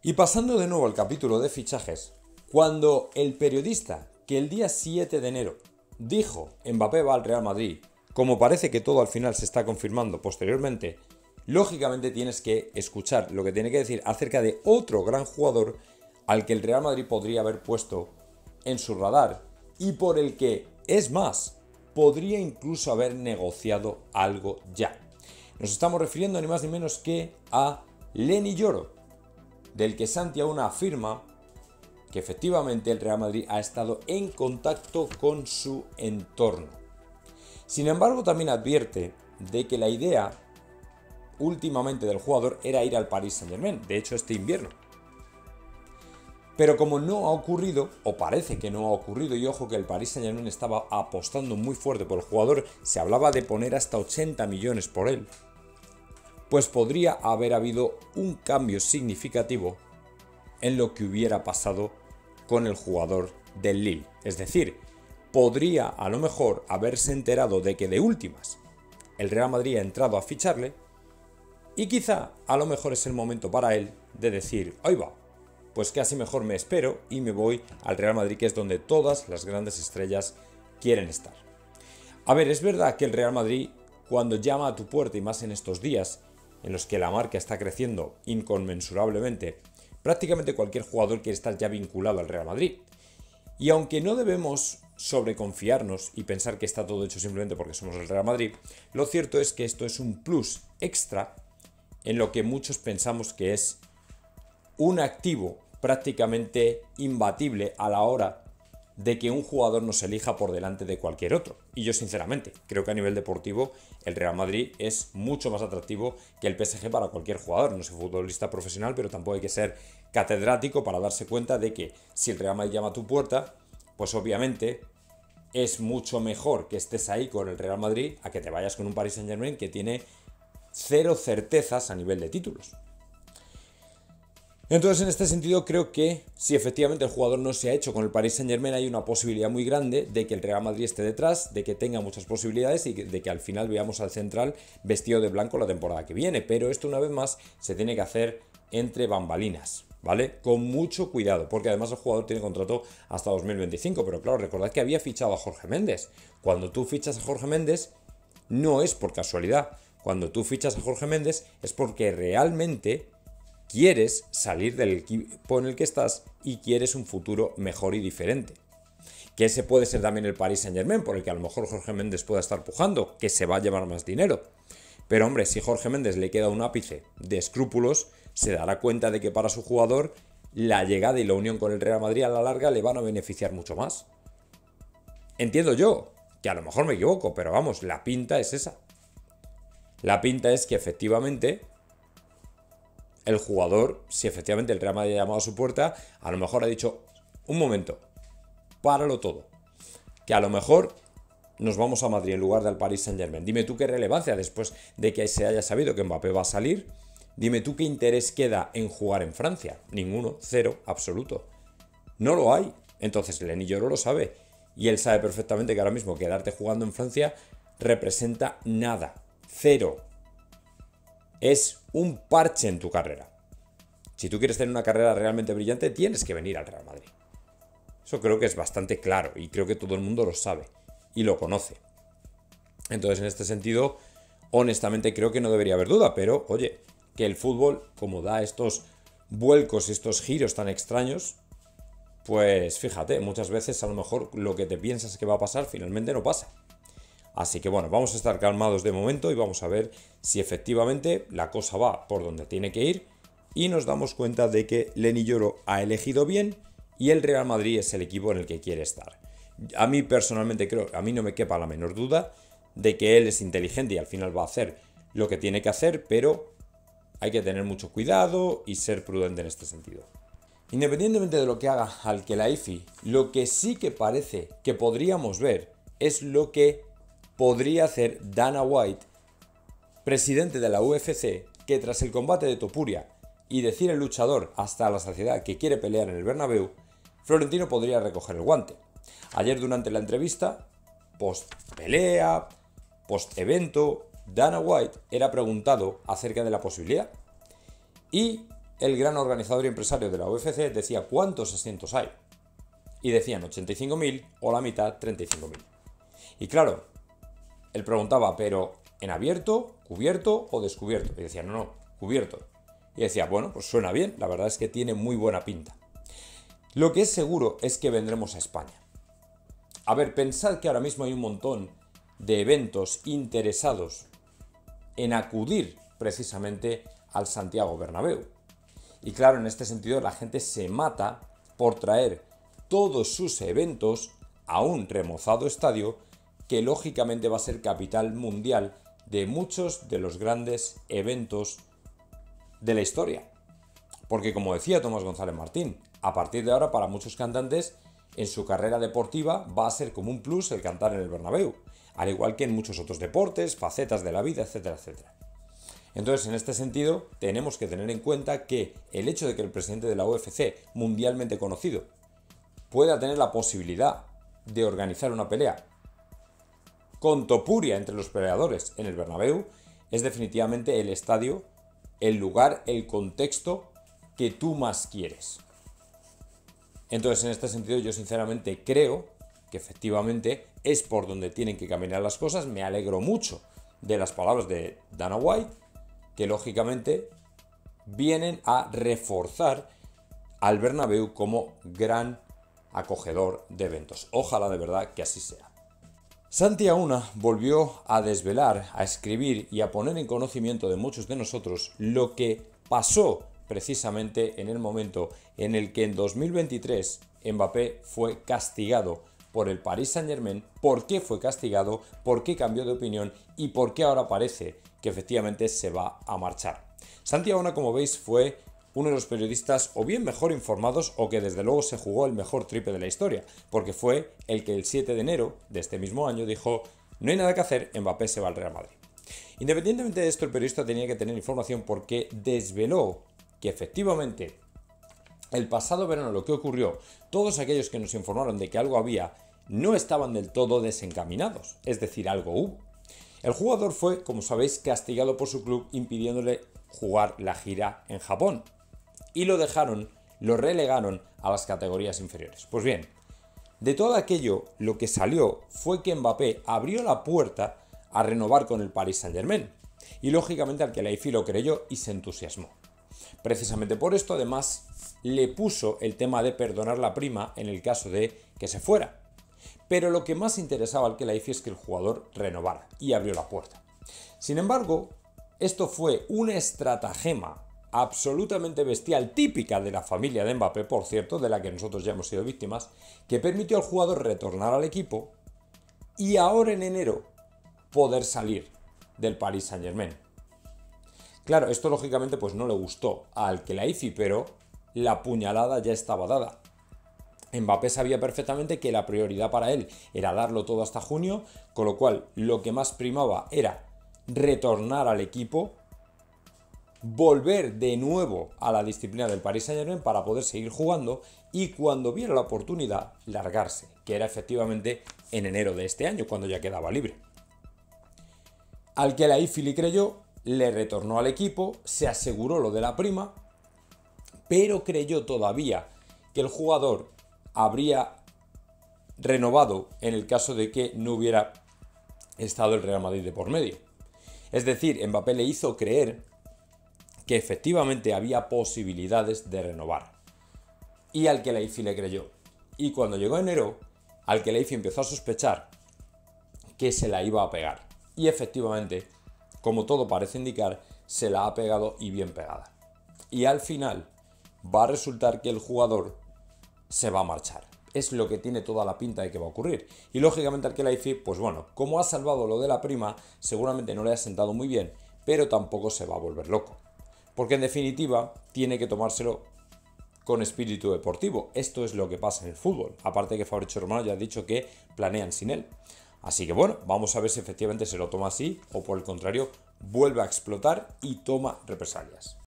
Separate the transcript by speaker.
Speaker 1: Y pasando de nuevo al capítulo de fichajes, cuando el periodista que el día 7 de enero dijo Mbappé va al Real Madrid, como parece que todo al final se está confirmando posteriormente, lógicamente tienes que escuchar lo que tiene que decir acerca de otro gran jugador al que el Real Madrid podría haber puesto en su radar y por el que, es más, podría incluso haber negociado algo ya. Nos estamos refiriendo ni más ni menos que a Lenny Lloro, del que Santi aún afirma que efectivamente el Real Madrid ha estado en contacto con su entorno. Sin embargo, también advierte de que la idea últimamente del jugador era ir al Paris Saint Germain, de hecho este invierno. Pero como no ha ocurrido, o parece que no ha ocurrido, y ojo que el Paris Saint Germain estaba apostando muy fuerte por el jugador, se hablaba de poner hasta 80 millones por él, pues podría haber habido un cambio significativo en lo que hubiera pasado con el jugador del Lille. Es decir, podría a lo mejor haberse enterado de que de últimas el Real Madrid ha entrado a ficharle y quizá a lo mejor es el momento para él de decir, ahí va, pues casi mejor me espero y me voy al Real Madrid, que es donde todas las grandes estrellas quieren estar. A ver, es verdad que el Real Madrid, cuando llama a tu puerta y más en estos días, en los que la marca está creciendo inconmensurablemente, prácticamente cualquier jugador quiere estar ya vinculado al Real Madrid. Y aunque no debemos sobreconfiarnos y pensar que está todo hecho simplemente porque somos el Real Madrid, lo cierto es que esto es un plus extra en lo que muchos pensamos que es un activo prácticamente imbatible a la hora de que un jugador nos elija por delante de cualquier otro. Y yo sinceramente creo que a nivel deportivo el Real Madrid es mucho más atractivo que el PSG para cualquier jugador. No soy futbolista profesional, pero tampoco hay que ser catedrático para darse cuenta de que si el Real Madrid llama a tu puerta, pues obviamente es mucho mejor que estés ahí con el Real Madrid a que te vayas con un Paris Saint Germain que tiene cero certezas a nivel de títulos. Entonces, en este sentido, creo que si efectivamente el jugador no se ha hecho con el Paris Saint Germain, hay una posibilidad muy grande de que el Real Madrid esté detrás, de que tenga muchas posibilidades y de que al final veamos al central vestido de blanco la temporada que viene. Pero esto, una vez más, se tiene que hacer entre bambalinas, ¿vale? Con mucho cuidado, porque además el jugador tiene contrato hasta 2025. Pero claro, recordad que había fichado a Jorge Méndez. Cuando tú fichas a Jorge Méndez, no es por casualidad. Cuando tú fichas a Jorge Méndez es porque realmente quieres salir del equipo en el que estás y quieres un futuro mejor y diferente. Que ese puede ser también el Paris Saint Germain, por el que a lo mejor Jorge Méndez pueda estar pujando, que se va a llevar más dinero. Pero hombre, si Jorge Méndez le queda un ápice de escrúpulos, se dará cuenta de que para su jugador la llegada y la unión con el Real Madrid a la larga le van a beneficiar mucho más. Entiendo yo, que a lo mejor me equivoco, pero vamos, la pinta es esa. La pinta es que efectivamente el jugador, si efectivamente el Real Madrid ha llamado a su puerta, a lo mejor ha dicho, un momento, páralo todo. Que a lo mejor nos vamos a Madrid en lugar del Paris Saint Germain. Dime tú qué relevancia después de que se haya sabido que Mbappé va a salir. Dime tú qué interés queda en jugar en Francia. Ninguno, cero, absoluto. No lo hay. Entonces el Lloro lo sabe. Y él sabe perfectamente que ahora mismo quedarte jugando en Francia representa nada. Cero es un parche en tu carrera. Si tú quieres tener una carrera realmente brillante, tienes que venir al Real Madrid. Eso creo que es bastante claro y creo que todo el mundo lo sabe y lo conoce. Entonces, en este sentido, honestamente creo que no debería haber duda, pero oye, que el fútbol, como da estos vuelcos, estos giros tan extraños, pues fíjate, muchas veces a lo mejor lo que te piensas que va a pasar finalmente no pasa. Así que bueno, vamos a estar calmados de momento y vamos a ver si efectivamente la cosa va por donde tiene que ir y nos damos cuenta de que Lenny Lloro ha elegido bien y el Real Madrid es el equipo en el que quiere estar. A mí personalmente creo, a mí no me quepa la menor duda de que él es inteligente y al final va a hacer lo que tiene que hacer, pero hay que tener mucho cuidado y ser prudente en este sentido. Independientemente de lo que haga al lo que sí que parece que podríamos ver es lo que podría hacer Dana White, presidente de la UFC, que tras el combate de Topuria y decir el luchador hasta la saciedad que quiere pelear en el Bernabéu, Florentino podría recoger el guante. Ayer durante la entrevista, post pelea, post evento, Dana White era preguntado acerca de la posibilidad y el gran organizador y empresario de la UFC decía cuántos asientos hay. Y decían 85.000 o la mitad 35.000. Y claro, él preguntaba, pero ¿en abierto, cubierto o descubierto? Y decía, no, no, cubierto. Y decía, bueno, pues suena bien, la verdad es que tiene muy buena pinta. Lo que es seguro es que vendremos a España. A ver, pensad que ahora mismo hay un montón de eventos interesados en acudir precisamente al Santiago Bernabéu. Y claro, en este sentido la gente se mata por traer todos sus eventos a un remozado estadio que lógicamente va a ser capital mundial de muchos de los grandes eventos de la historia. Porque como decía Tomás González Martín, a partir de ahora para muchos cantantes en su carrera deportiva va a ser como un plus el cantar en el Bernabéu, al igual que en muchos otros deportes, facetas de la vida, etcétera, etcétera. Entonces, en este sentido, tenemos que tener en cuenta que el hecho de que el presidente de la UFC, mundialmente conocido, pueda tener la posibilidad de organizar una pelea con topuria entre los peleadores en el Bernabéu, es definitivamente el estadio, el lugar, el contexto que tú más quieres. Entonces, en este sentido, yo sinceramente creo que efectivamente es por donde tienen que caminar las cosas. Me alegro mucho de las palabras de Dana White, que lógicamente vienen a reforzar al Bernabéu como gran acogedor de eventos. Ojalá de verdad que así sea. Santi Auna volvió a desvelar, a escribir y a poner en conocimiento de muchos de nosotros lo que pasó precisamente en el momento en el que en 2023 Mbappé fue castigado por el Paris Saint Germain, por qué fue castigado, por qué cambió de opinión y por qué ahora parece que efectivamente se va a marchar. Santiago, como veis, fue uno de los periodistas o bien mejor informados o que desde luego se jugó el mejor triple de la historia, porque fue el que el 7 de enero de este mismo año dijo, no hay nada que hacer, Mbappé se va al Real Madrid. Independientemente de esto, el periodista tenía que tener información porque desveló que efectivamente el pasado verano lo que ocurrió, todos aquellos que nos informaron de que algo había, no estaban del todo desencaminados, es decir, algo hubo. El jugador fue, como sabéis, castigado por su club impidiéndole jugar la gira en Japón. Y lo dejaron, lo relegaron a las categorías inferiores. Pues bien, de todo aquello lo que salió fue que Mbappé abrió la puerta a renovar con el Paris Saint Germain. Y lógicamente al que lo creyó y se entusiasmó. Precisamente por esto, además, le puso el tema de perdonar la prima en el caso de que se fuera. Pero lo que más interesaba al que es que el jugador renovara y abrió la puerta. Sin embargo, esto fue una estratagema absolutamente bestial, típica de la familia de Mbappé, por cierto, de la que nosotros ya hemos sido víctimas, que permitió al jugador retornar al equipo y ahora en enero poder salir del Paris Saint Germain. Claro, esto lógicamente pues no le gustó al que la IFI, pero la puñalada ya estaba dada. Mbappé sabía perfectamente que la prioridad para él era darlo todo hasta junio, con lo cual lo que más primaba era retornar al equipo, volver de nuevo a la disciplina del Paris Saint-Germain para poder seguir jugando y cuando viera la oportunidad largarse, que era efectivamente en enero de este año cuando ya quedaba libre. Al que la IFI le creyó, le retornó al equipo, se aseguró lo de la prima, pero creyó todavía que el jugador habría renovado en el caso de que no hubiera estado el Real Madrid de por medio. Es decir, Mbappé le hizo creer que efectivamente había posibilidades de renovar. Y al que IFI le creyó. Y cuando llegó enero, al que IFI empezó a sospechar que se la iba a pegar. Y efectivamente como todo parece indicar, se la ha pegado y bien pegada. Y al final va a resultar que el jugador se va a marchar. Es lo que tiene toda la pinta de que va a ocurrir. Y lógicamente al que la IFI, pues bueno, como ha salvado lo de la prima, seguramente no le ha sentado muy bien, pero tampoco se va a volver loco. Porque en definitiva tiene que tomárselo con espíritu deportivo. Esto es lo que pasa en el fútbol. Aparte que Fabricio Romano ya ha dicho que planean sin él. Así que bueno, vamos a ver si efectivamente se lo toma así o por el contrario vuelve a explotar y toma represalias.